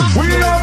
We are